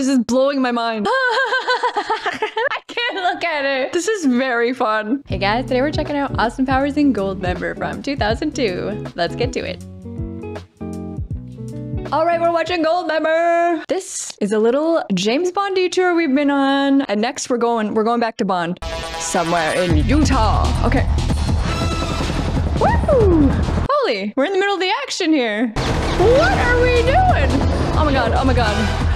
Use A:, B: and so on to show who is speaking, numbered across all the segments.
A: This is blowing my mind. I can't look at it. This is very fun. Hey guys, today we're checking out Austin Powers in Goldmember from 2002. Let's get to it. All right, we're watching Goldmember. This is a little James Bond detour we've been on, and next we're going we're going back to Bond, somewhere in Utah. Okay. Woo! Holy, we're in the middle of the action here. What are we doing? Oh my god! Oh my god!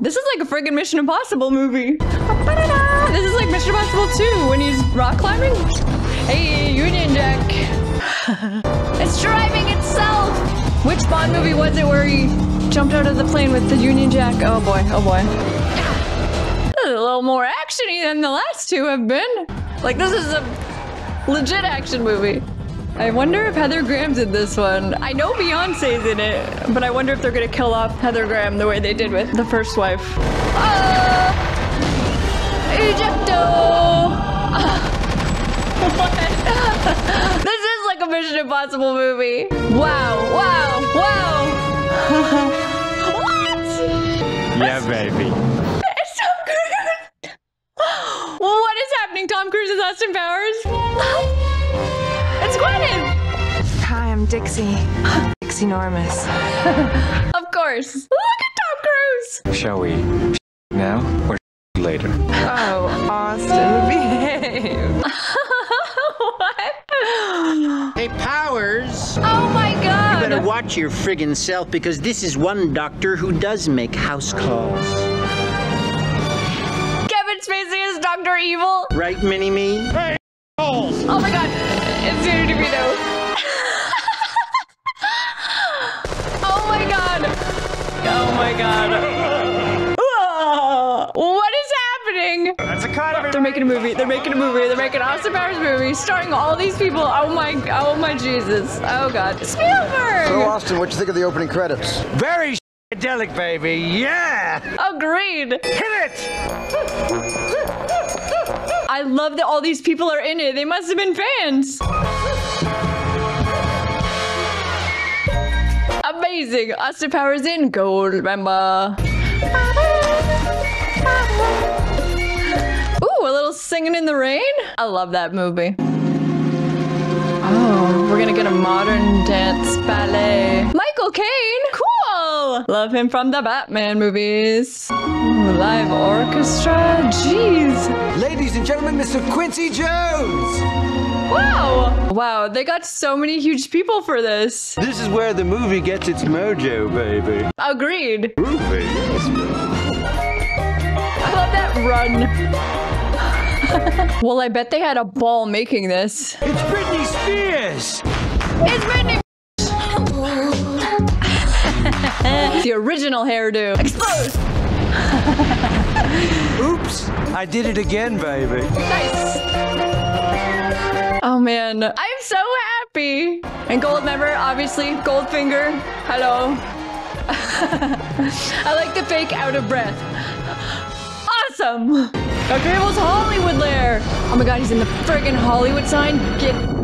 A: This is like a friggin' Mission Impossible movie. This is like Mission Impossible 2 when he's rock climbing. Hey, Union Jack. it's driving itself. Which Bond movie was it where he jumped out of the plane with the Union Jack? Oh boy, oh boy. This is a little more actiony than the last two have been. Like this is a legit action movie. I wonder if Heather Graham's in this one. I know Beyonce's in it, but I wonder if they're gonna kill off Heather Graham the way they did with the first wife. Ah! Ejecto! What? this is like a Mission Impossible movie. Wow, wow, wow. what?
B: Yeah, baby.
A: It's Tom Cruise. What is happening? Tom Cruise is Austin Powers? It's Gwyneth.
C: Hi, I'm Dixie. Dixie Normous.
A: Of course. Look at Tom Cruise.
B: Shall we now or later?
C: Oh, Austin, behave.
A: what?
D: Hey, Powers!
A: Oh my god.
D: You better watch your friggin' self because this is one doctor who does make house calls.
A: Kevin Spacey is Dr. Evil.
D: Right, Mini Me?
A: Hey, oh my god. It's Danny DeVito. oh my god. Oh my god. What is happening?
B: That's a cut.
A: They're making a movie. They're making a movie. They're making Austin Powers movie starring all these people. Oh my, oh my Jesus. Oh God. Spielberg.
E: So, Austin, what you think of the opening credits?
B: Very psychedelic, baby. Yeah.
A: Agreed.
B: Hit it.
A: I love that all these people are in it. They must have been fans. Amazing. Powers in gold, remember? Ooh, a little singing in the rain. I love that movie. Oh, we're gonna get a modern dance ballet. Michael Caine, cool. Love him from the Batman movies. Live orchestra, jeez.
E: Ladies and gentlemen, Mr. Quincy Jones!
A: Wow. Wow, they got so many huge people for this.
B: This is where the movie gets its mojo, baby.
A: Agreed.
B: Groovy.
A: I love that run. well, I bet they had a ball making this.
B: It's Britney Spears.
A: It's Britney. the original hairdo. Exposed.
B: Oops. I did it again, baby.
A: Nice. Man, I'm so happy. And gold member, obviously, Goldfinger. Hello. I like the fake out of breath. Awesome. Dr. Evil's Hollywood lair. Oh my god, he's in the friggin' Hollywood sign. Get.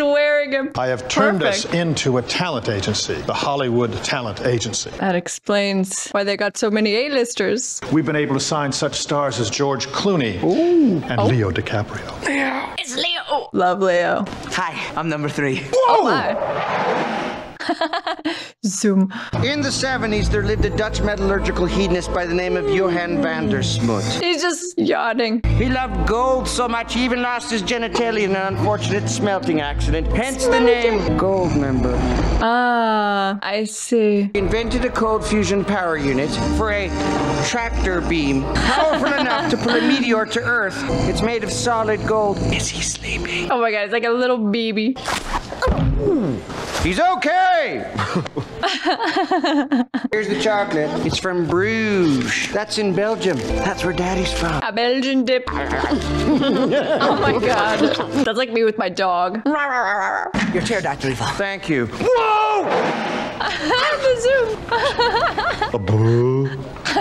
A: He's wearing him.
F: I have turned us into a talent agency, the Hollywood Talent Agency.
A: That explains why they got so many A-listers.
F: We've been able to sign such stars as George Clooney and oh. Leo DiCaprio.
A: It's Leo. Love Leo.
G: Hi, I'm number three.
A: Oh my. Zoom.
D: In the 70s, there lived a Dutch metallurgical hedonist by the name of Johan van der Smoot.
A: He's just yawning.
D: He loved gold so much he even lost his genitalia in an unfortunate smelting accident, hence the name Goldmember.
A: Ah, I see.
D: He invented a cold fusion power unit for a tractor beam, powerful enough to pull a meteor to Earth. It's made of solid gold. Is he sleeping?
A: Oh my god, it's like a little baby.
D: He's okay! Here's the chocolate. It's from Bruges. That's in Belgium. That's where Daddy's from.
A: A Belgian dip. oh my god. That's like me with my dog.
G: Your chair, Dr. Evil.
D: Thank you. Whoa!
A: the zoom.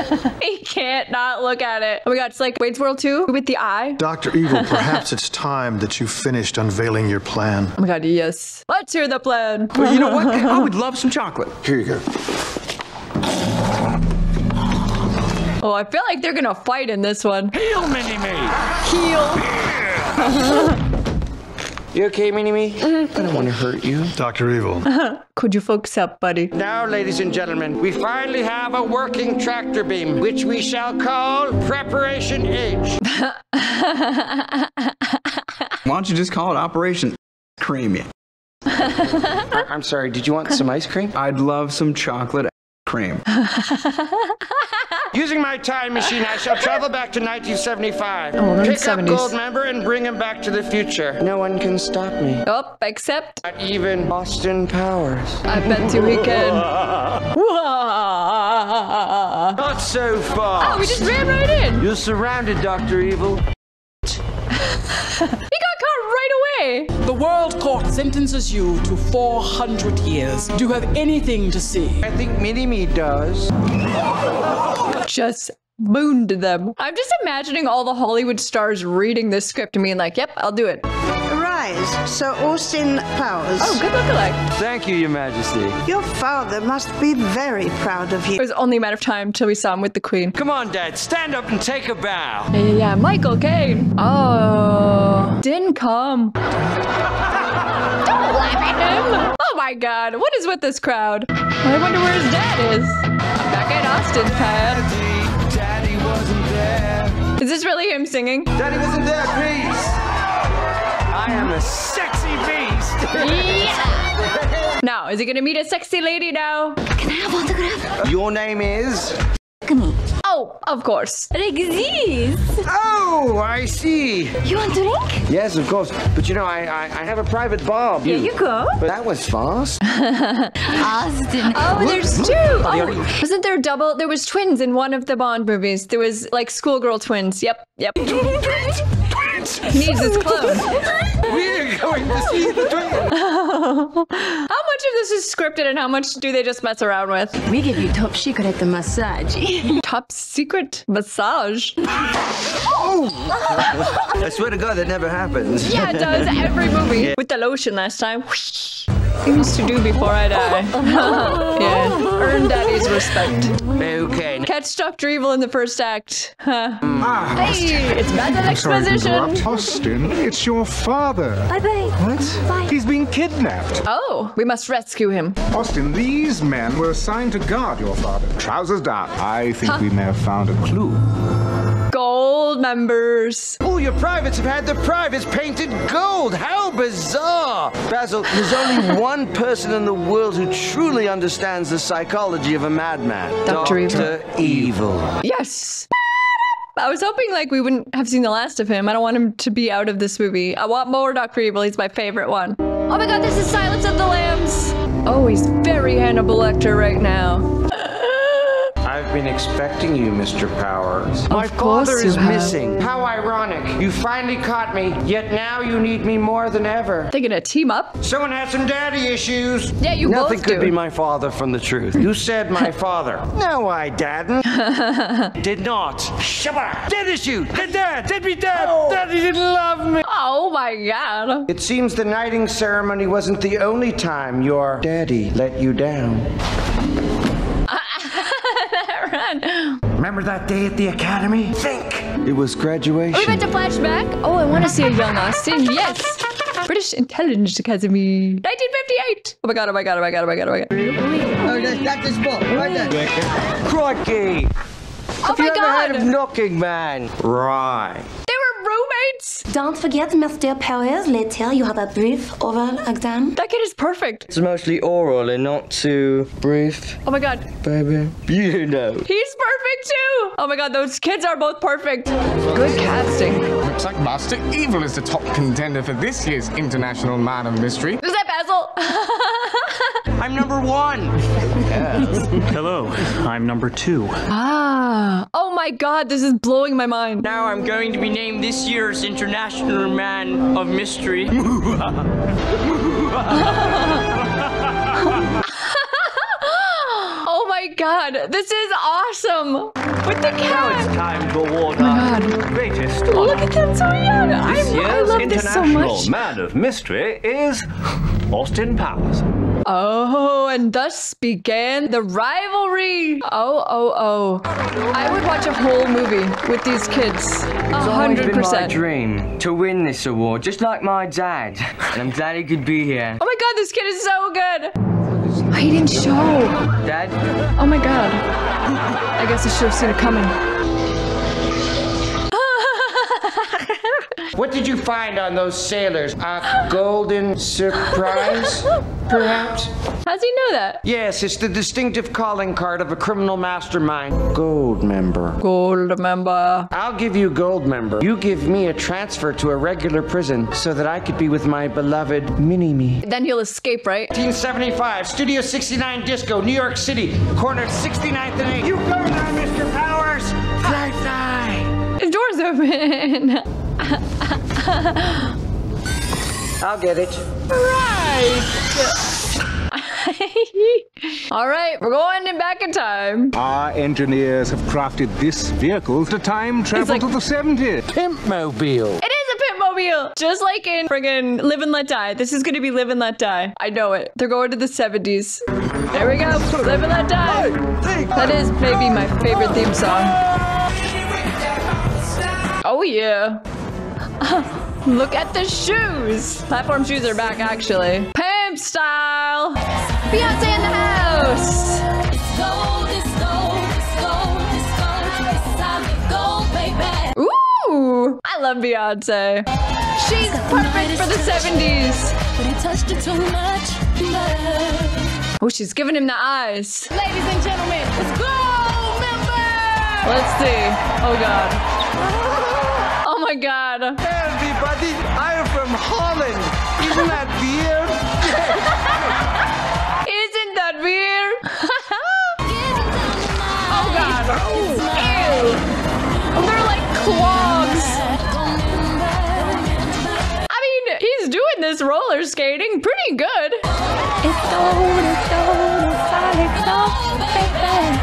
A: he can't not look at it. Oh my god, it's like Wayne's World 2 with the eye.
F: Dr. Evil, perhaps it's time that you finished unveiling your plan.
A: Oh my god, yes. Let's hear the plan.
G: Well, you know what? I would love some chocolate.
E: Here you go.
A: Oh, I feel like they're gonna fight in this one.
B: Heal Mini Me.
A: Heal.
D: You okay, Mini Me? Mm-hmm. I don't want to hurt you.
F: Dr. Evil. Uh-huh.
A: Could you focus up, buddy?
D: Now, ladies and gentlemen, we finally have a working tractor beam, which we shall call Preparation H.
H: Why don't you just call it Operation Creamy?
D: I'm sorry, did you want some ice cream?
H: I'd love some chocolate cream.
D: Using my time machine, I shall travel back to 1975.
A: Oh, we're in
D: Pick up
A: 70s.
D: Goldmember and bring him back to the future. No one can stop me.
A: Oh, except
D: Not even Austin Powers.
A: I bet you we can.
B: Not so fast.
A: Oh, we just ran right in.
B: You're surrounded, Dr. Evil.
A: He got caught right away.
I: The World Court sentences you to 400 years. Do you have anything to say?
D: I think Mini Me does.
A: Just mooned them. I'm just imagining all the Hollywood stars reading this script and being like, yep, I'll do it.
J: Rise, Sir Austin Powers.
A: Oh, good luck, lookalike.
B: Thank you, Your Majesty.
J: Your father must be very proud of you.
A: It was only a matter of time till we saw him with the queen.
B: Come on, Dad. Stand up and take a bow.
A: Yeah, yeah, yeah. Michael Caine. Oh, didn't come. Don't laugh at him. Oh my god, what is with this crowd? I wonder where his dad is. I'm back pad.
B: Daddy, Daddy wasn't there.
A: Is this really him singing?
B: Daddy wasn't there, please. I am a sexy beast.
A: Yeah. now, is he gonna meet a sexy lady now?
D: Your name is?
A: Oh, of course.
D: Oh, I see.
K: You want to drink?
D: Yes, of course. But you know, I I, I have a private bar.
K: Here you go.
D: But that was fast.
K: Austin.
A: Oh, there's two. Oh, wasn't there double? There was twins in one of the Bond movies. There was like schoolgirl twins. Yep, yep. Needs his clone.
B: We're going to see the twins.
A: how much of this is scripted and how much do they just mess around with?
K: We give you top secret massage.
A: Top secret massage. Oh.
B: I swear to God, that never happens.
A: Yeah, it does. Every movie. With the lotion last time. Things to do before I die. yeah. Earn daddy's respect.
D: Okay.
A: Catch Dr. Evil in the first act. Huh.
F: Ah,
A: Hey, it's battle
F: sorry to
A: exposition.
F: interrupt. Austin, it's your father.
K: bye bye.
F: What?
K: Bye.
F: He's been kidnapped.
A: Oh, we must rescue him.
F: Austin, these men were assigned to guard your father. Trousers down. I think we may have found a clue.
A: Gold members.
D: All your privates have had their privates painted gold. How bizarre! Basil, there's only one person in the world who truly understands the psychology of a madman.
A: Dr. Evil.
D: Evil.
A: Yes. I was hoping like we wouldn't have seen the last of him. I don't want him to be out of this movie. I want more Dr. Evil. He's my favorite one. Oh my god, this is Silence of the Lambs. Oh, he's very Hannibal Lecter right now.
D: I've been expecting you, Mr. Powers. My father is
A: have.
D: missing. How ironic. You finally caught me, yet now you need me more than ever.
A: They're gonna team up.
D: Someone had some daddy issues.
A: Yeah, you
B: Nothing
A: both
B: could
A: do.
B: be my father from the truth.
D: You said my father. No, I didn't.
B: Did not. Shabba. Dead is you. Dead dad. Dead be dead. Oh. Daddy didn't love me.
A: Oh my god.
D: It seems the knighting ceremony wasn't the only time your daddy let you down. Remember that day at the academy? Think.
B: It was graduation.
A: We
B: graduation.
A: went to flashback. Oh, I want to see a young Austin. Yes. British Intelligence Academy. 1958. Oh my god, oh my god, oh my god, oh my god, oh my god.
G: Oh, okay, that's this book, right there.
B: Crikey.
A: Oh
B: Have you
A: my
B: ever
A: god.
B: heard of knocking, man? Right.
A: They were roommates.
K: Don't forget, Mr. Powers, later you have a brief oral exam.
A: That kid is perfect.
B: It's mostly oral and not too brief,
A: Oh my god.
B: baby. You know.
A: He's perfect too. Oh my god, those kids are both perfect. Good casting.
L: Looks like Master Evil is the top contender for this year's International Man of Mystery.
A: Is that Basil?
D: I'm number one. Yes.
M: Hello, I'm number two.
A: ah. Oh my god, this is blowing my mind.
G: Now I'm going to be named this year's International Man of Mystery.
A: god, this is awesome. With the cat.
B: Time to award
A: Oh my
B: our
A: god.
B: greatest
A: Look at them so young. I,
B: This
A: I
B: year's
A: love this so much.
B: Man of Mystery is Austin Powers.
A: Oh, and thus began the rivalry. Oh, oh, oh. I would watch a whole movie with these kids. A hundred percent.
G: dream to win this award, just like my dad. And I'm glad he could be here.
A: Oh my god, this kid is so good. He didn't show.
G: Dad?
A: Oh my god. I guess I should have seen it coming.
D: What did you find on those sailors? A golden surprise, perhaps?
A: How's he know that?
D: Yes, it's the distinctive calling card of a criminal mastermind. Gold member.
A: Gold member.
D: I'll give you gold member. You give me a transfer to a regular prison so that I could be with my beloved mini-me.
A: Then he'll escape, right?
D: 1975, Studio 69 Disco, New York City, corner 69th and 8. You go now, Mr. Powers! Fly, fly!
A: His door's open.
D: I'll get it. Right.
A: All right, we're going in back in time.
F: Our engineers have crafted this vehicle to time travel
A: like-
F: to the 70s.
D: Pimpmobile.
A: It is a pit mobile, just like in friggin' Live and Let Die. This is gonna be Live and Let Die. I know it. They're going to the 70s. There we go. Live and Let Die. That is maybe my favorite theme song. Ah! Oh yeah. Look at the shoes. Platform shoes are back actually. Pimp style. Beyonce in the house. Ooh, I love Beyonce. She's perfect for the 70s. Oh, she's giving him the eyes.
N: Ladies and gentlemen, let's go, member!
A: Let's see. Oh god. Oh my god.
D: Everybody, I am from Holland. Isn't that weird?
A: Isn't that weird? oh god. Ew. They're like clogs. I mean, he's doing this roller skating pretty good. It's gold, it's gold, it's solid gold, baby.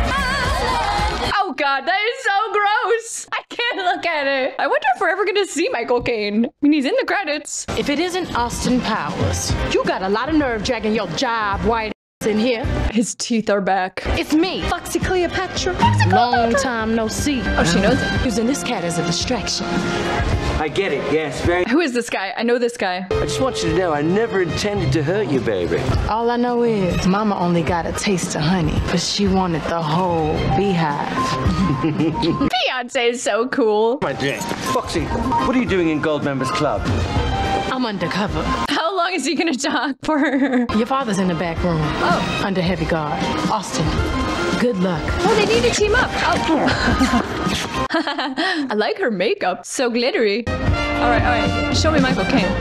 A: Oh god, that is so gross. I can't look at it. I wonder if we're ever gonna see Michael Caine. I mean, he's in the credits.
N: If it isn't Austin Powers, you got a lot of nerve dragging your job white ass in here.
A: His teeth are back.
N: It's me, Foxy Cleopatra. Long time no see.
A: Oh, she knows it.
N: Using this cat as a distraction.
B: I get it, yes, very.
A: Who is this guy? I know this guy.
B: I just want you to know I never intended to hurt you, baby.
N: All I know is Mama only got a taste of honey, but she wanted the whole beehive.
A: Beyonce is so cool.
B: My drink. Foxy, what are you doing in Gold Members Club?
N: I'm undercover.
A: How long is he gonna talk for?
N: Your father's in the back room.
A: Oh.
N: Under heavy guard. Austin, good luck.
A: Oh, they need to team up. Oh. I like her makeup. So glittery. All right, all right. Show me Michael Caine.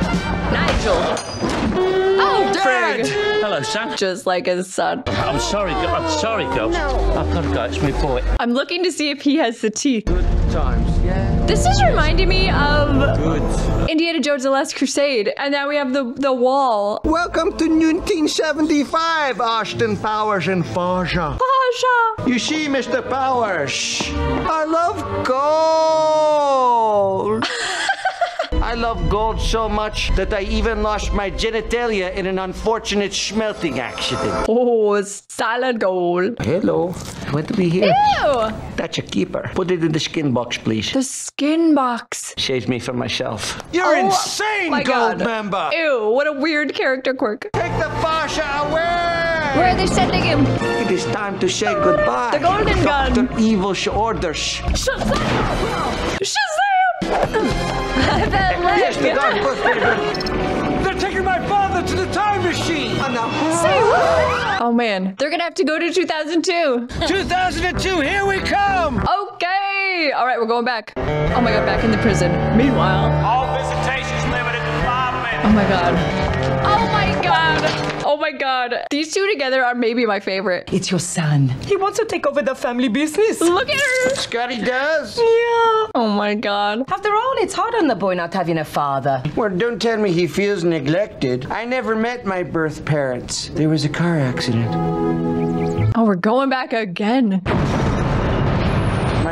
A: Nigel. Oh, frig.
B: Hello, son.
A: Just like his son.
B: I'm sorry. I'm sorry, girls. I've got to go. It's my boy.
A: I'm looking to see if he has the teeth.
B: Good times, yeah.
A: This is reminding me of
B: Good.
A: Indiana Jones: The Last Crusade, and now we have the the wall.
E: Welcome to 1975, Austin Powers and Faja.
A: Pasha.
E: You see, Mr. Powers, I love gold.
D: I love gold so much that I even lost my genitalia in an unfortunate smelting accident.
A: Oh, it's solid gold.
D: Hello. What do we hear?
A: Ew.
D: That's a keeper. Put it in the skin box, please.
A: The skin box.
D: Saves me from myself.
E: Oh, You're
A: Oh,
E: insane, gold
A: God.
E: member.
A: Ew, what a weird character quirk.
E: Take the Fasha away.
A: Where are they sending him?
D: It is time to say goodbye.
A: The golden gun.
D: Dr. Evil's orders.
A: Shazam! Shazam! that
D: Yes, the
A: leg.
D: dog was very good.
E: They're taking my father to the time machine.
A: Say what? Oh man, they're gonna have to go to 2002.
E: 2002, here we come.
A: Okay. All right, we're going back. Oh my god, back in the prison. Meanwhile.
B: All visitations limited to five minutes.
A: Oh my god. Oh my god. Oh my god. These two together are maybe my favorite.
O: It's your son. He wants to take over the family business.
A: Look at her.
D: Scotty does.
A: Yeah. Oh my god.
O: After all, it's hard on the boy not having a father.
D: Well, don't tell me he feels neglected. I never met my birth parents. There was a car accident.
A: Oh, we're going back again.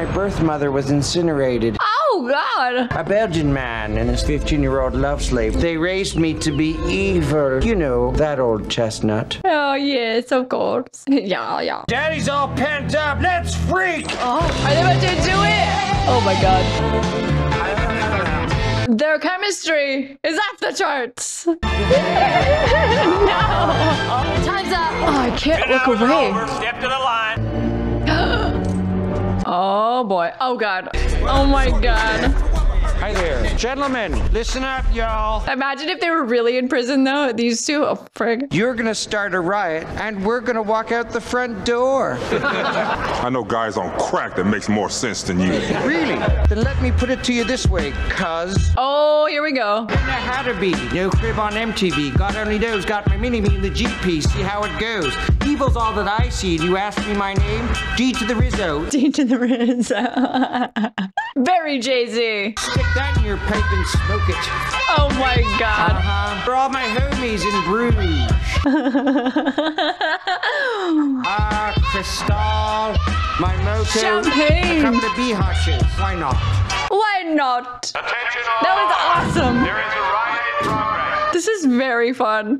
D: My birth mother was incinerated.
A: Oh God.
D: A Belgian man and his 15 year old love slave. They raised me to be evil. You know, that old chestnut.
A: Oh yes, of course. yeah, yeah.
D: Daddy's all pent up. Let's freak!
A: Oh, are they about to do it? Oh my God. Their chemistry is off the charts. no. Time's up. Oh, I can't look away.
B: Step to the line.
A: Oh boy. Oh God. Oh my God.
D: Hi there. Gentlemen, listen up, y'all.
A: Imagine if they were really in prison though. These two. Oh frig.
D: You're gonna start a riot, and we're gonna walk out the front door.
P: I know guys on crack that makes more sense than you.
D: really? Then let me put it to you this way, cuz.
A: Oh, here we go.
D: Know how to be. No crib on MTV. God only knows. Got my mini me in the Jeep piece. See how it goes. Evil's all that I see. And you ask me my name? D to the Rizzo.
A: D to the Rizzo. Very Jay Z.
D: Stick that in your pipe and smoke it.
A: Oh my God.
D: Uh-huh. For all my homies in Bruges. Ah, Cristal, my moto,
A: Champagne.
D: a couple of beehushes. Why not?
A: Why not? That was awesome.
P: There is a riot in progress.
A: This is very fun.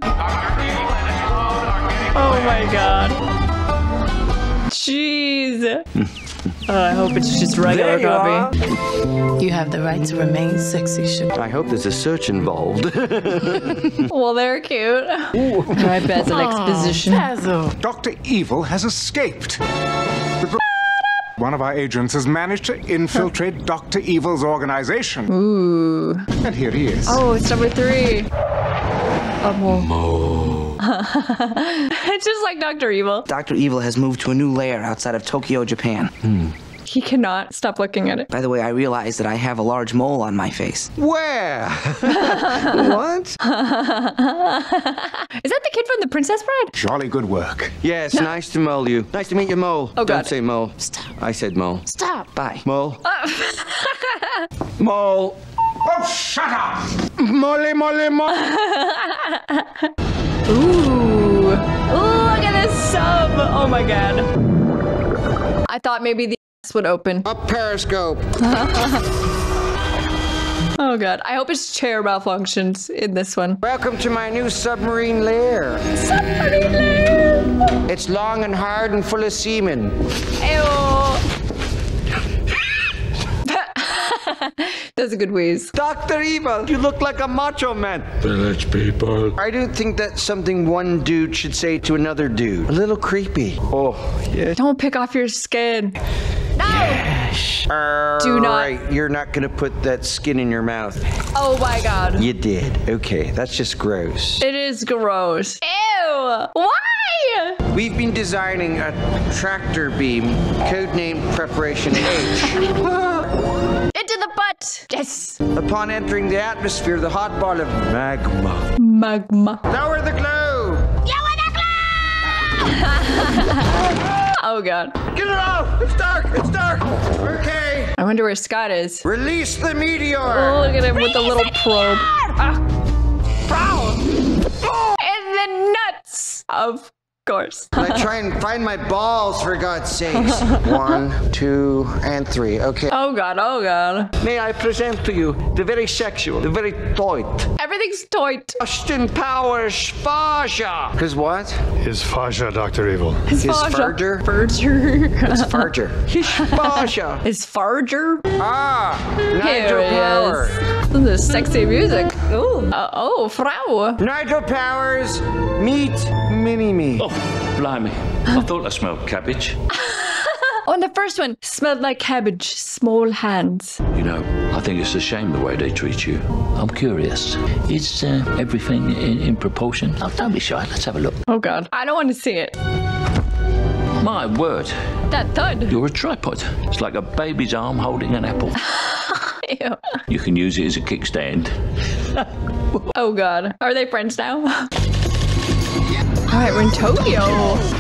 A: Oh my god. Jeez. Oh, I hope it's just regular
D: There you
A: coffee.
N: You have the right to remain sexy, sugar.
E: I hope there's a search involved.
A: Well, they're cute. Ooh. All right, Basil exposition.
N: Basil.
F: Dr. Evil has escaped. One of our agents has managed to infiltrate Dr. Evil's organization.
A: Ooh.
F: And here he is.
A: Oh, it's number three. Oh, Mo. It's just like Dr. Evil.
H: Dr. Evil has moved to a new lair outside of Tokyo, Japan. Hmm.
A: He cannot stop looking at it.
H: By the way, I realize that I have a large mole on my face.
E: Where? what?
A: Is that the kid from The Princess Bride?
F: Jolly good work.
E: Yes, nice to mole you. Nice to meet you, mole.
A: Oh, God.
E: Don't say mole.
H: Stop.
E: I said mole.
H: Stop. Bye.
E: Mole. Mole.
F: Oh, shut up!
E: Molly, Molly, Molly.
A: Ooh. Look at this sub. Oh my god. I thought maybe the ass would open.
D: Up Periscope.
A: Oh god. I hope his chair malfunctions in this one.
D: Welcome to my new submarine lair.
A: Submarine lair.
D: It's long and hard and full of semen.
A: Ew. That's a good wheeze.
E: Dr. Evil, you look like a macho man.
B: Village people.
D: I don't think that's something one dude should say to another dude. A little creepy.
E: Oh, yeah.
A: Don't pick off your skin. No. Do not.
D: Right, you're not gonna put that skin in your mouth.
A: Oh my god.
D: You did. Okay, that's just gross.
A: It is gross. Ew. Why?
D: We've been designing a tractor beam, codenamed Preparation H.
A: Into the butt. Yes.
D: Upon entering the atmosphere, the hot ball of magma.
A: Magma.
D: Lower the globe! Lower the globe!
A: oh god.
D: Get it off! It's dark! It's dark! Okay.
A: I wonder where Scott is.
D: Release the meteor!
A: Oh, look at him with the little probe. Ah. Prow. In the nuts. Of course.
D: I try and find my balls for God's sakes. One, two, and three. Okay.
A: Oh god, oh god.
E: May I present to you the very sexual, the very toit,
A: Everything's toit.
E: Austin Powers Fascia.
D: His what?
B: His fascia, Dr. Evil.
A: His
D: His
A: farger.
D: farger?
A: Farger.
D: It's Farger.
E: His Fascia.
A: His farger?
D: Ah!
A: Here
D: Nigel
A: he
D: Power.
A: is. This is sexy music. Ooh. Uh, oh, Frau.
D: Nigel Powers, meet Mini-Me.
B: Oh, blimey. I thought I smelled cabbage.
A: On the first one smelled like cabbage. Small hands.
B: You know, I think it's a shame the way they treat you. I'm curious. Is uh, everything in, in proportion? Oh, don't be shy. Let's have a look.
A: Oh god. I don't want to see it.
B: My word.
A: That thud.
B: You're a tripod. It's like a baby's arm holding an apple.
A: Ew.
B: You can use it as a kickstand.
A: Oh god. Are they friends now? Alright, we're in Tokyo.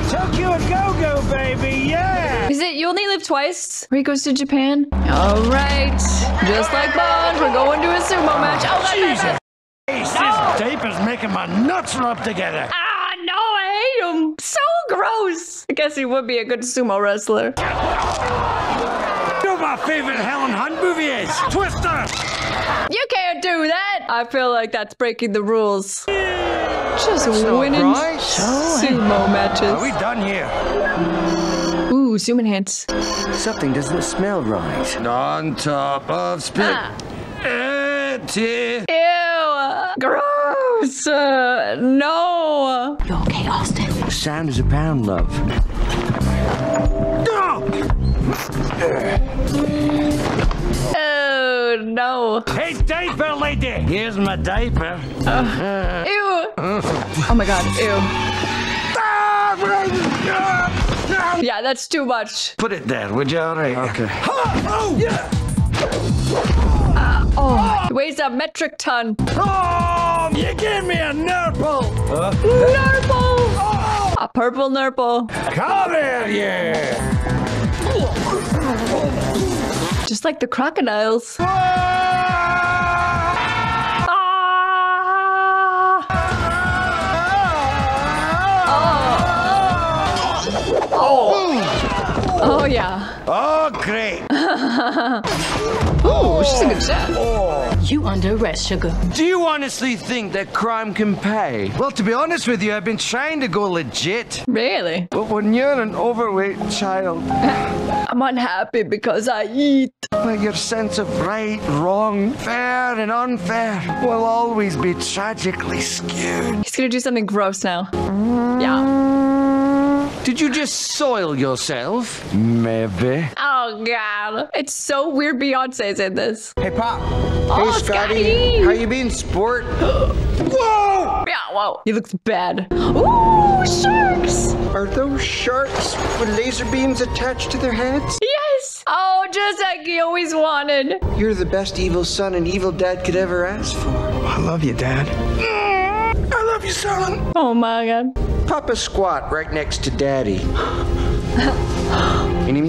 D: Tokyo a go-go, baby, yeah!
A: Is it you only live twice? Where he goes to Japan? Alright. Just like Bond, we're going to a sumo match. Oh, Jesus.
B: This tape is making my nuts rub together.
A: Ah, no, I hate him. So gross. I guess he would be a good sumo wrestler.
B: Come
D: my favorite Helen Hunt movie is Twister.
A: You can't do that. I feel like that's breaking the rules. Just
D: That's not
A: winning
D: right.
A: sumo matches.
D: Are we done here?
A: Ooh, zoom enhance.
D: Something doesn't smell right. On top of spit.
A: Ah.
D: Empty.
A: Ew. Gross. Uh, no.
K: You okay, Austin?
D: Sound is a pound, love.
A: Oh, no.
D: Hey, diaper lady! Here's my diaper.
A: Uh, ew. Oh my god, ew. Yeah, that's too much.
D: Put it there, would you? All right. Okay.
A: Uh, oh, Yeah. it weighs a metric ton.
D: Oh, you gave me a nurple.
A: Nurple! A purple nurple.
D: Come here, yeah.
A: Just like the crocodiles. Ah! Ah! Oh. Oh, yeah.
D: Oh, great.
A: Ooh, she's a good shot.
N: You under arrest, sugar.
D: Do you honestly think that crime can pay? Well, to be honest with you, I've been trying to go legit.
A: Really?
D: But when you're an overweight child,
A: I'm unhappy because I eat.
D: well, your sense of right, wrong, fair, and unfair will always be tragically skewed.
A: He's gonna do something gross now. Mm. Yeah.
D: Did you just soil yourself? Maybe.
A: Oh god. It's so weird Beyonce's in this.
D: Hey, Pop.
A: Oh,
D: hey, Scotty.
A: Scotty.
D: How you been, sport? Whoa!
A: Yeah, whoa. He looks bad. Ooh, sharks!
D: Are those sharks with laser beams attached to their heads?
A: Yes! Oh, just like he always wanted.
D: You're the best evil son an evil dad could ever ask for.
H: I love you, Dad.
D: I love you, son.
A: Oh my god.
D: Papa squat right next to Daddy. and he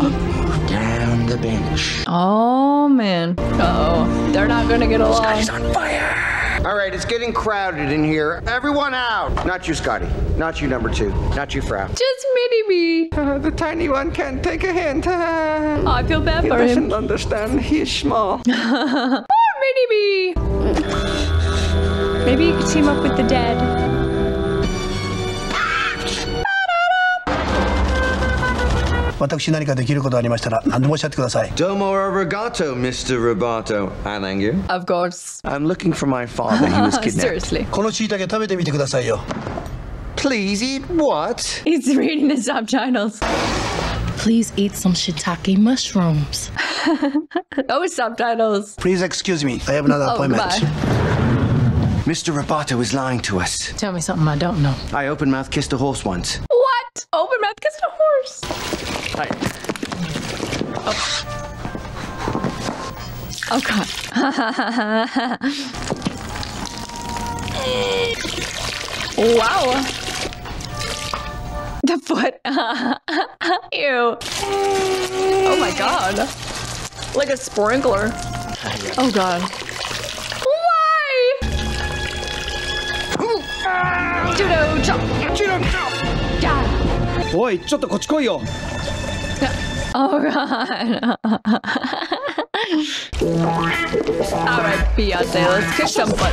D: down the bench.
A: Oh man. Uh oh. They're not gonna get along.
D: Scotty's on fire. All right, it's getting crowded in here. Everyone out. Not you, Scotty. Not you, number two. Not you, Frau.
A: Just mini me.
D: Uh, the tiny one can't take a hint. Uh,
A: Oh, I feel bad for him.
D: He doesn't understand. He's small.
A: Poor mini me. Maybe you could team up with the dead.
E: 私何かできることありましたら何でもおっしゃってください
D: Domo arigato, Mr. Roboto. Anangu.
A: Of course.
D: I'm looking for my father. He was kidnapped.
A: Seriously.
E: この椎茸食べてみてくださいよ
D: Please eat what?
A: He's reading the subtitles.
N: Please eat some shiitake mushrooms.
A: Those subtitles.
E: Please excuse me I have another
A: Oh,
E: appointment
A: goodbye.
D: Mr. Roboto is lying to us.
N: Tell me something I don't know.
D: I open mouth kissed a horse once.
A: What? Open mouth kissed a horse.
D: Hi.
A: Oh, oh god. wow. The foot. Ew. Oh my god. Like a sprinkler. Oh god. Why? Judo jump.
D: Judo jump.
A: God.
H: おい、ちょっとこっち来いよ。
A: Oh god. Alright, Beyonce, let's kick some butt.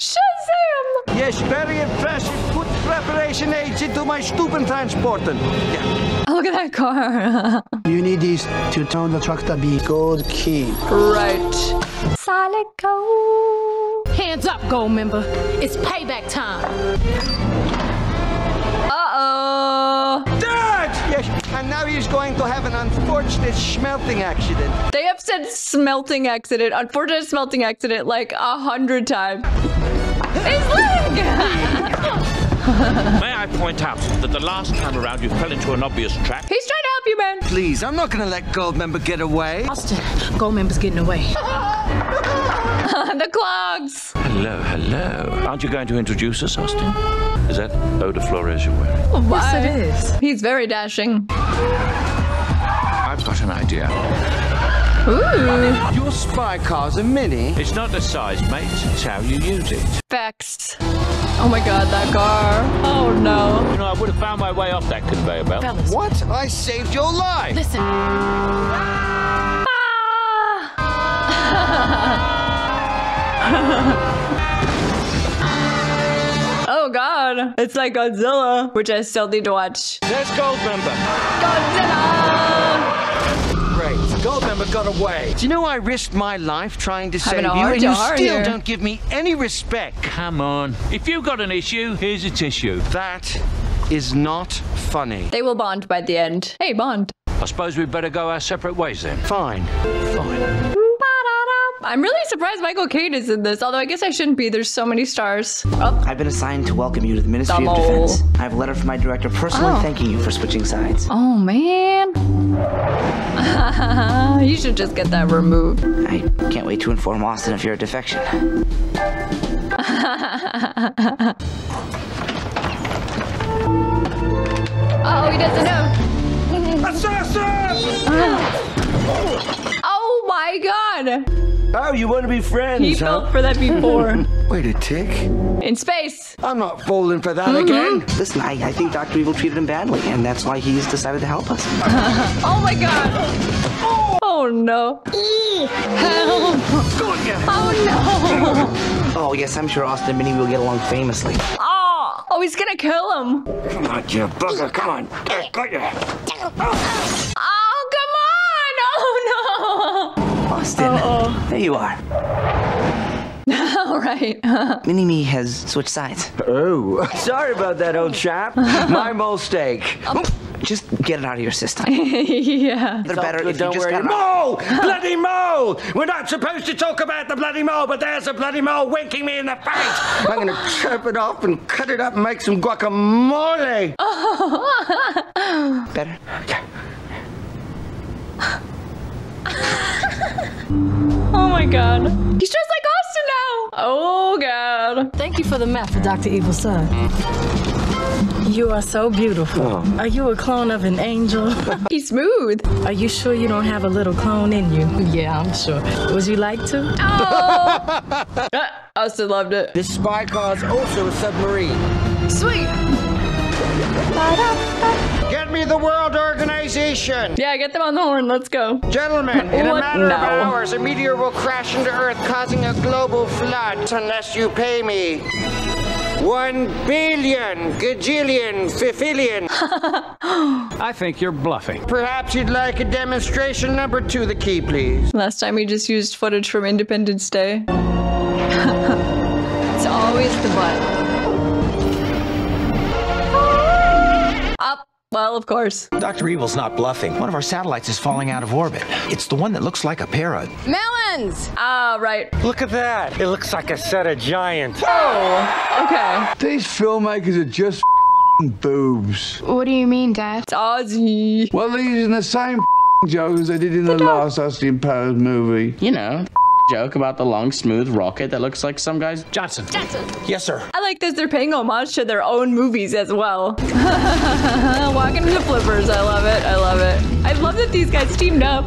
A: Shazam!
D: Yes, very impressive. Put preparation aids into my stupid transporter. Yeah.
A: Oh, look at that car.
E: You need these to turn the tractor be gold key
A: right. Solid gold.
N: Hands up, gold member. It's payback time.
D: And now he's going to have an unfortunate smelting accident.
A: They have said smelting accident, unfortunate smelting accident like a hundred times. His leg!
B: May I point out that the last time around you fell into an obvious trap?
A: He's trying to help you, man.
D: Please, I'm not gonna let Goldmember get away.
N: Austin, gold member's getting away.
A: the clogs.
B: Hello, hello. Aren't you going to introduce us, Austin? Is that Oda Flores you're wearing?
A: Oh,
N: yes, it is.
A: He's very dashing.
B: I've got an idea.
A: Ooh.
D: Your spy car's a mini.
B: It's not the size, mate. It's how you use it.
A: Facts. Oh my god, that car. Oh no.
B: You know, I would have found my way off that conveyor belt.
N: Fellas.
D: What? I saved your life.
N: Listen. Ah!
A: Oh, god. It's like Godzilla, which I still need to watch.
D: There's Goldmember.
A: Godzilla!
D: Great. Goldmember got away. Do you know I risked my life trying to
A: Having
D: save you,
A: heart
D: and you still
A: here.
D: don't give me any respect?
B: Come on. If you've got an issue, here's a tissue.
D: That is not funny.
A: They will bond by the end. Hey, bond.
B: I suppose we'd better go our separate ways then.
D: Fine.
B: Fine.
A: I'm really surprised Michael Caine is in this, although I guess I shouldn't be. There's so many stars. Oh,
Q: I've been assigned to welcome you to the Ministry
A: Dumbo.
Q: of Defense. I have a letter from my director personally
A: Oh.
Q: thanking you for switching sides.
A: oh man. you should just get that removed.
Q: I can't wait to inform Austin of your defection.
A: oh, he doesn't know. Assassin! oh my god.
D: Oh, you want to be friends?
A: He
D: huh?
A: felt for that before.
D: Wait a tick.
A: in space.
D: I'm not falling for that
A: Mm-hmm.
D: again.
Q: Listen, I, I think Dr. Evil treated him badly, and that's why he's decided to help us.
A: oh my god. Oh no. Help. Oh no.
Q: oh, yes, I'm sure Austin and Minnie will get along famously.
A: Oh, oh, he's gonna kill him.
D: Come on, you bugger. Come on. Got you.
A: Oh, come on. Oh no.
Q: Austin,
A: Uh-oh.
Q: there you are.
A: All right.
Q: Mini Me has switched sides.
D: Oh, sorry about that, old chap. My mistake. Um.
Q: Just get it out of your system.
A: yeah.
Q: They're better
D: good,
Q: if you
D: don't
Q: just
D: worry.
Q: got
D: Mole! bloody mole! We're not supposed to talk about the bloody mole, but there's a bloody mole winking me in the face. I'm gonna chop it off and cut it up and make some guacamole.
Q: Better?
A: Oh my god. He's just like Austin now. Oh god.
N: Thank you for the map for Dr. Evil son. You are so beautiful. Oh. Are you a clone of an angel?
A: He's smooth.
N: Are you sure you don't have a little clone in you? Yeah, I'm sure. Would you like to?
A: Oh. Uh, Austin loved it.
D: This spy car is also a submarine.
A: Sweet.
D: Get me the World Organization.
A: Yeah, get them on the horn. Let's go.
D: Gentlemen, in a
A: What?
D: matter of hours, a meteor will crash into Earth, causing a global flood unless you pay me. One billion, gajillion, fifillion.
M: I think you're bluffing.
D: Perhaps you'd like a demonstration number two, the key, please.
A: Last time we just used footage from Independence Day. it's always the butt. Well, of course.
R: Dr. Evil's not bluffing. One of our satellites is falling out of orbit. It's the one that looks like a parrot.
A: Melons! Ah, right.
S: Look at that. It looks like a set of giants.
A: Oh, okay.
T: These filmmakers are just boobs.
A: What do you mean, Dad? It's Ozzy.
T: Well, they're using the same joke as they did in the last Austin Powers movie.
U: You know, joke about the long, smooth rocket that looks like some guy's Johnson.
A: Johnson.
U: Yes, sir.
A: I like this. They're paying homage to their own movies as well. Walking the flippers. I love it. I love it. I love that these guys teamed up.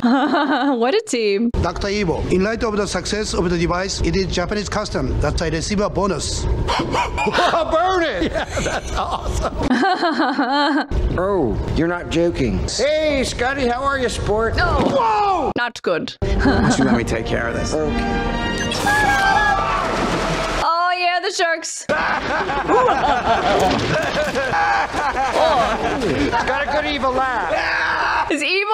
A: what a team.
V: Dr. Evil, in light of the success of the device, it is Japanese custom that I receive a bonus.
D: Burn it! Yeah, that's awesome. oh, you're not joking. Hey, Scotty, how are you, sport?
A: No.
D: Whoa!
A: Not good.
H: Why you let me take care of this?
A: Oh, yeah, the sharks.
D: Got a good evil laugh.
A: His evil laugh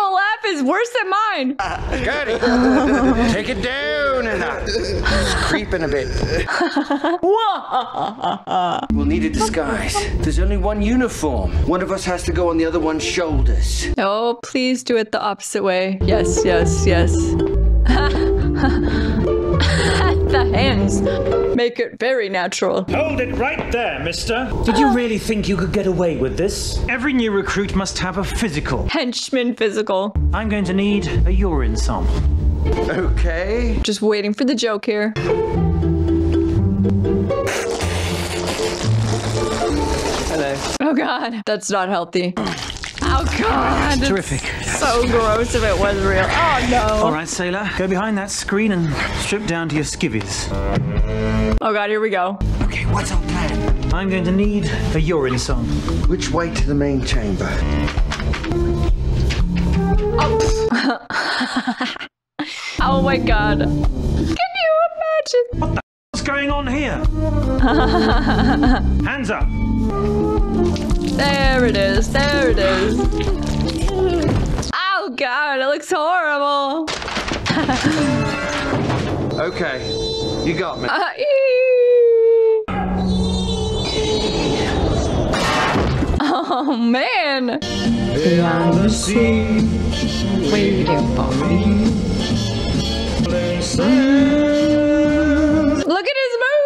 A: is worse than mine.
D: Scotty, take it down and uh, it's creeping a bit. We'll need a disguise. There's only one uniform. One of us has to go on the other one's shoulders.
A: Oh, please do it the opposite way. Yes, yes, yes. the hands make it very natural.
M: Hold it right there, mister. Did you really think you could get away with this? Every new recruit must have a physical.
A: Henchman physical.
M: I'm going to need a urine sample.
D: Okay.
A: Just waiting for the joke here.
D: Hello.
A: Oh god, that's not healthy. Oh god, it's
M: Terrific.
A: So gross if it was real. Oh no.
M: All right, sailor, go behind that screen and strip down to your skivvies.
A: Oh god, here we go.
D: Okay, what's our plan?
M: I'm going to need a urine sample.
D: Which way to the main chamber?
A: oh my god. Can you imagine? What the?
M: What's going going on here? Hands up.
A: There it is. There it is. Oh god, it looks horrible.
D: Okay, you got me.
A: Uh, oh man.
W: Beyond the sea,
A: waiting for
W: me.
A: Look at his moves.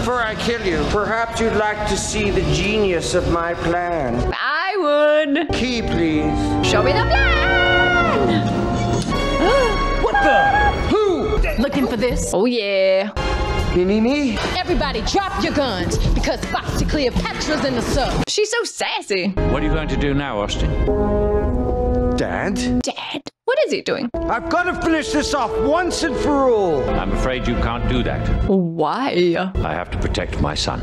D: Before I kill you, perhaps you'd like to see the genius of my plan.
A: I would.
D: Key, please.
A: Show me the plan.
M: what the? Who?
N: Looking for this?
A: Oh yeah.
D: Me, me, me.
N: Everybody drop your guns because Foxy Cleopatra's in the sub.
A: She's so sassy.
B: What are you going to do now, Austin?
D: Dad?
A: Dad? What is he doing?
D: I've got to finish this off once and for all.
B: I'm afraid you can't do that.
A: Why?
B: I have to protect my son.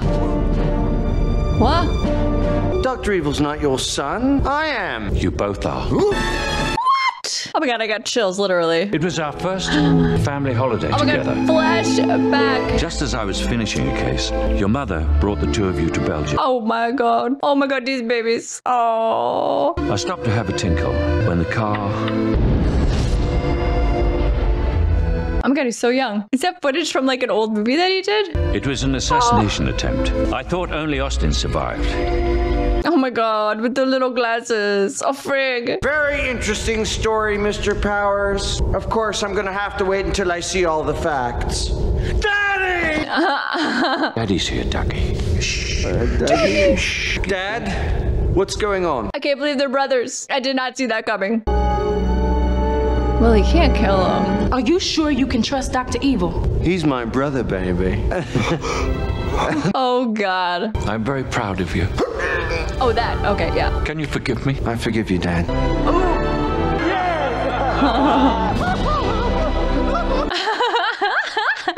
A: What?
D: Dr. Evil's not your son. I am.
B: You both are.
A: Oh my god, I got chills, literally.
B: It was our first family holiday
A: Oh
B: together.
A: god, flashback.
B: Just as I was finishing a case, your mother brought the two of you to Belgium.
A: Oh my god. Oh my god, these babies. Oh.
B: I stopped to have a tinkle when the car.
A: Oh my god, he's so young. Is that footage from like an old movie that he did?
B: It was an assassination attempt. I thought only Austin survived.
A: Oh my god, with the little glasses. Oh frig.
D: Very interesting story, Mr. Powers. Of course, I'm gonna have to wait until I see all the facts. Daddy!
B: Daddy's here, Ducky.
D: Daddy. Shh. Dad, what's going on?
A: I can't believe they're brothers. I did not see that coming. Well, he can't kill him.
N: Are you sure you can trust Dr. Evil?
D: He's my brother, baby.
A: Oh god.
B: I'm very proud of you.
A: Oh, that. Okay, yeah.
B: Can you forgive me?
D: I forgive you, Dad.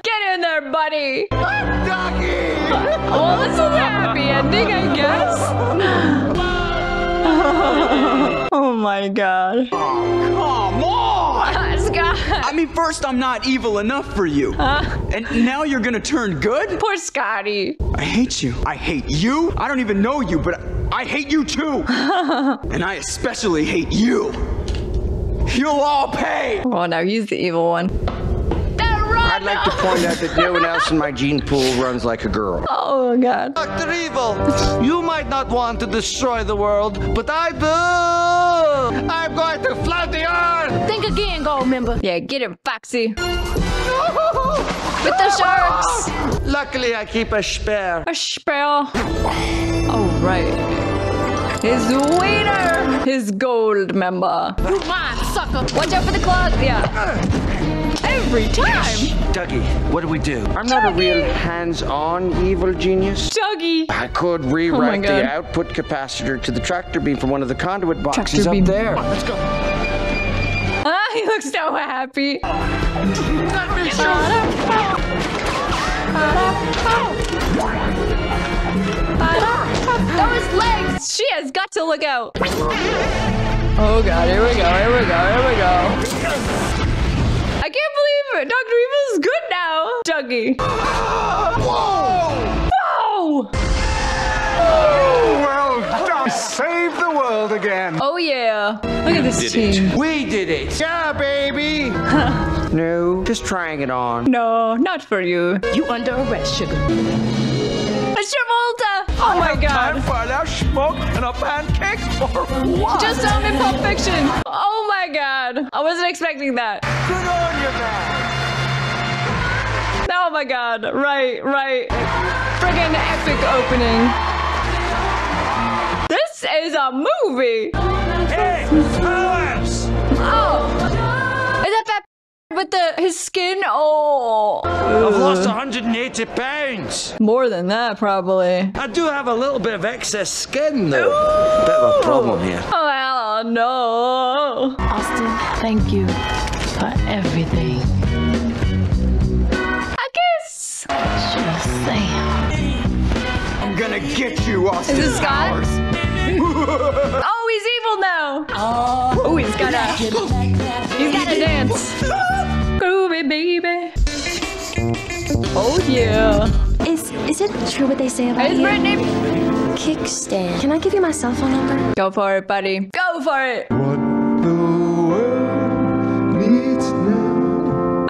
A: Get in there, buddy. Well, this is a happy ending, I guess. oh my god.
H: Oh, Come on!
A: Scott.
H: I mean, first I'm not evil enough for you. Uh. and now you're gonna turn good?
A: Poor Scotty.
H: I hate you. I hate you. I don't even know you, but I hate you too. and I especially hate you. You'll all pay.
A: Oh, now he's the evil one.
D: I'd like to point out that no one else in my gene pool runs like a girl.
A: Oh god.
E: Dr. Evil, you might not want to destroy the world, but I do! I'm going to flood the earth!
N: Think again, Goldmember.
A: Yeah, get him, Foxy. With the sharks.
D: Luckily, I keep a spare.
A: A spell. Oh, right. His wiener. His gold member.
N: You mine, sucker.
A: Watch out for the claws. Yeah. Every time.
D: Dougie, what do we do? I'm not a real hands-on evil genius.
A: Dougie.
D: I could rewrite the output capacitor to the tractor beam from one of the conduit boxes
A: Tractor
D: up
A: beam.
D: there.
A: Let's go. Ah, he looks so happy. Those legs! She has got to look out. Oh god, here we go, here we go, here we go. Dr. Evil's good now. Dougie. Whoa! Whoa!
F: Oh, well done. Save the world again.
A: Oh yeah. Look at this team.
D: We did it. Yeah, baby. no, just trying it on.
A: No, not for you.
N: You under arrest, sugar.
A: A Travolta! Oh my god.
H: Time for a smoke and a pancake or what?
A: Just found in Pulp Fiction. Oh my god. I wasn't expecting that.
H: Good on you, man.
A: Oh my god. Right, right. Friggin' epic opening. This is a movie.
M: Hey, Powers!
A: Oh. Is that that with the his skin? Oh.
D: I've lost 180 pounds.
A: More than that, probably.
D: I do have a little bit of excess skin, though. Bit of a problem here.
A: Oh, no.
N: Austin, thank you for everything.
A: I guess.
N: Just saying.
H: I'm gonna get you, Austin
A: Is this Scott?
H: Powers.
A: Oh, he's evil now. Oh, oh he's gotta. He's gotta dance. Groovy baby. Oh yeah.
K: Is is it true what they say about
A: Hey,
K: you?
A: Brittany.
K: Kickstand. Can I give you my cell phone number?
A: Go for it, buddy. Go for it.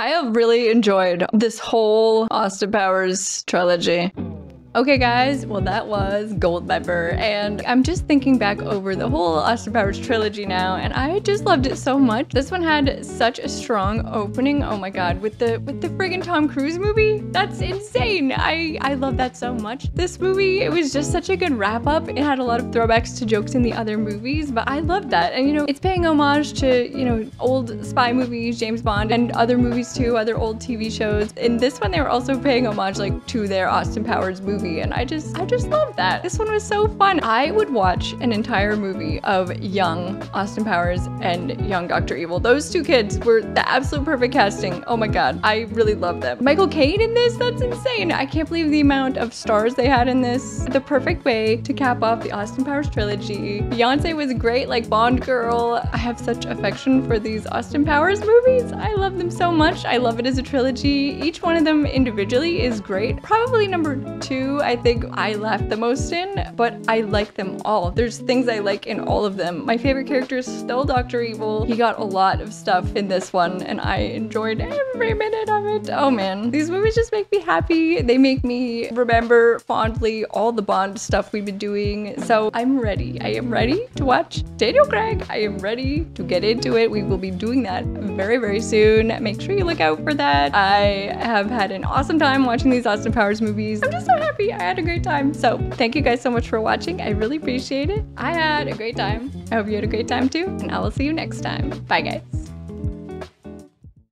A: I have really enjoyed this whole Austin Powers trilogy. Okay, guys, well, that was Goldmember, and I'm just thinking back over the whole Austin Powers trilogy now, and I just loved it so much. This one had such a strong opening. Oh my god, with the with the friggin' Tom Cruise movie, that's insane. I I love that so much. This movie, it was just such a good wrap up. It had a lot of throwbacks to jokes in the other movies, but I loved that. And you know, it's paying homage to you know old spy movies, James Bond, and other movies too, other old TV shows. In this one, they were also paying homage like to their Austin Powers movie and I just I just love that. This one was so fun. I would watch an entire movie of young Austin Powers and young Dr. Evil. Those two kids were the absolute perfect casting. Oh my god, I really love them. Michael Caine in this, that's insane. I can't believe the amount of stars they had in this. The perfect way to cap off the Austin Powers trilogy. Beyonce was great, like Bond girl. I have such affection for these Austin Powers movies. I love them so much. I love it as a trilogy. Each one of them individually is great. Probably number two I think I laughed the most in, but I like them all. There's things I like in all of them. My favorite character is still Dr. Evil. He got a lot of stuff in this one, and I enjoyed every minute of it. Oh man, these movies just make me happy. They make me remember fondly all the Bond stuff we've been doing. So I'm ready. I am ready to watch Daniel Craig. I am ready to get into it. We will be doing that very, very soon. Make sure you look out for that. I have had an awesome time watching these Austin Powers movies. I'm just so happy. I had a great time. So thank you guys so much for watching. I really appreciate it. I had a great time. I hope you had a great time too. And I will see you next time. Bye guys.